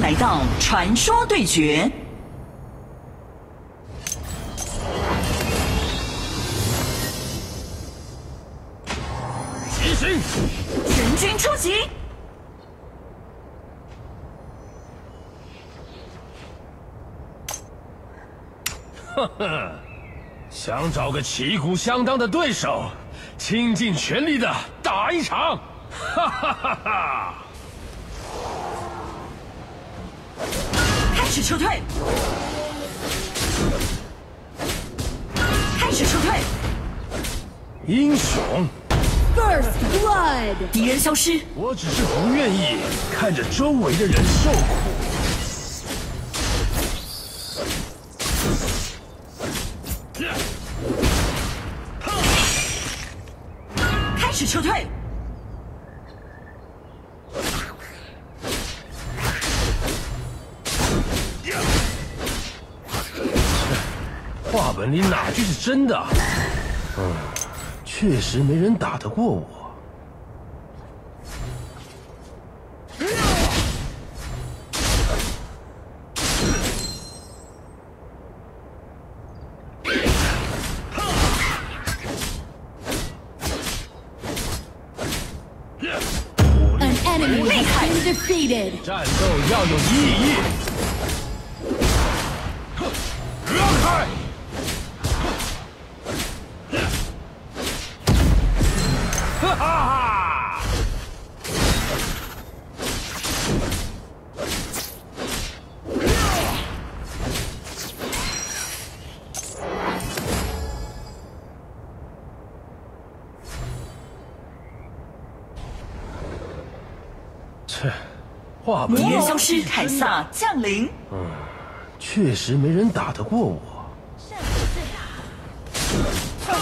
来到传说对决，齐行，全军出击！哈哈，想找个旗鼓相当的对手，倾尽全力的打一场！哈哈哈哈。开始撤退。开始撤退。英雄。First Blood。敌人消失。我只是不愿意看着周围的人受苦。话本里哪句是真的？嗯，确实没人打得过我。战斗要有意义。画本消失，凯撒降临。嗯，确实没人打得过我。胜利最大。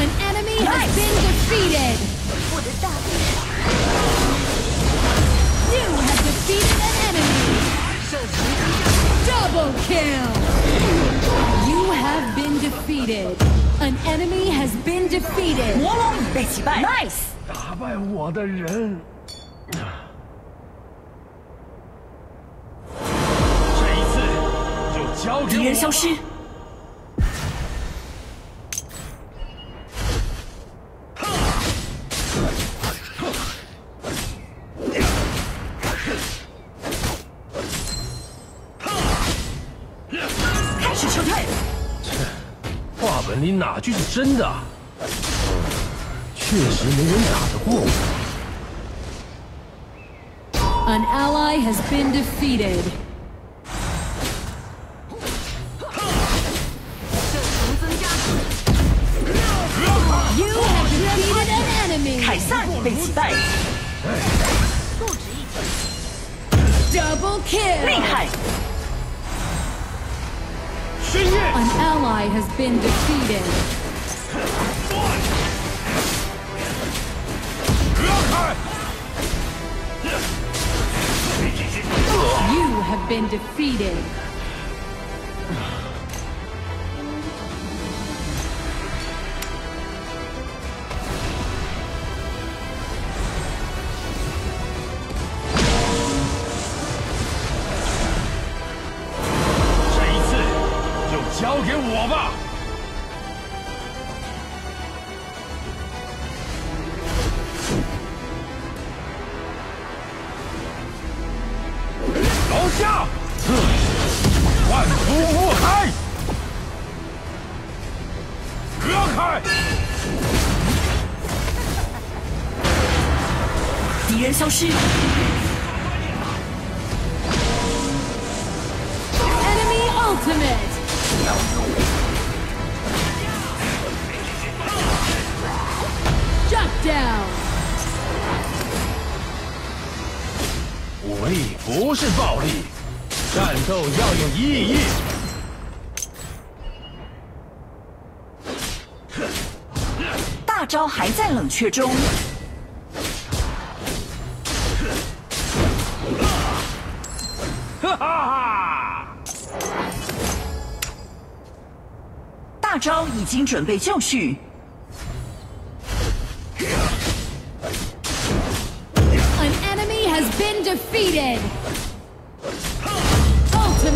An enemy has been defeated. You have defeated an enemy. Double kill. You have been defeated. An enemy has been defeated. 魔龙已被击败。Nice。打败我的人。敌人消失。开始撤退。切，画本里哪句是真的？确实没人打得过我。An ally has been defeated. big spike. Double kill! An ally has been defeated. You have been defeated. 我吧，楼下，万夫莫开，让开，敌人消失。down. 武力不是暴力，战斗要有意义。大招还在冷却中。哈哈！大招已经准备就绪。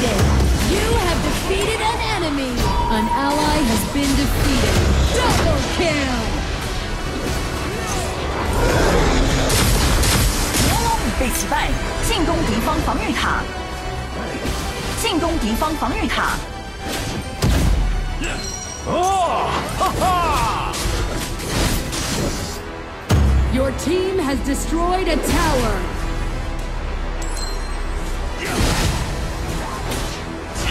defeated. You have defeated an enemy. An ally has been defeated. Double kill. Your team has destroyed a tower.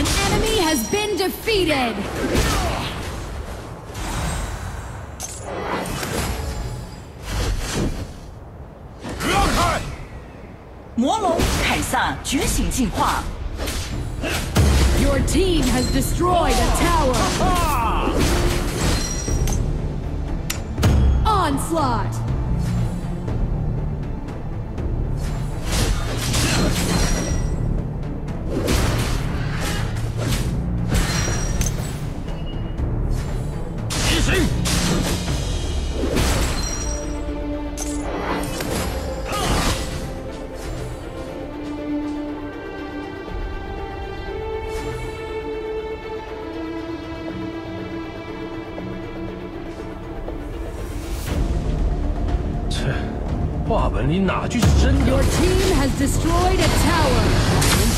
An enemy has been defeated! Your team has destroyed a tower. Ah! Onslaught. Your team has destroyed a tower.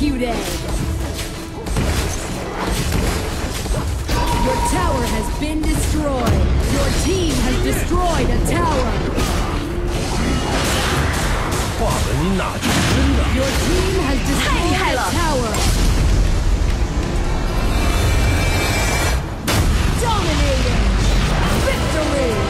Executed! Your tower has been destroyed! Your team has destroyed a tower! Your team has destroyed a tower! Dominating! Victory!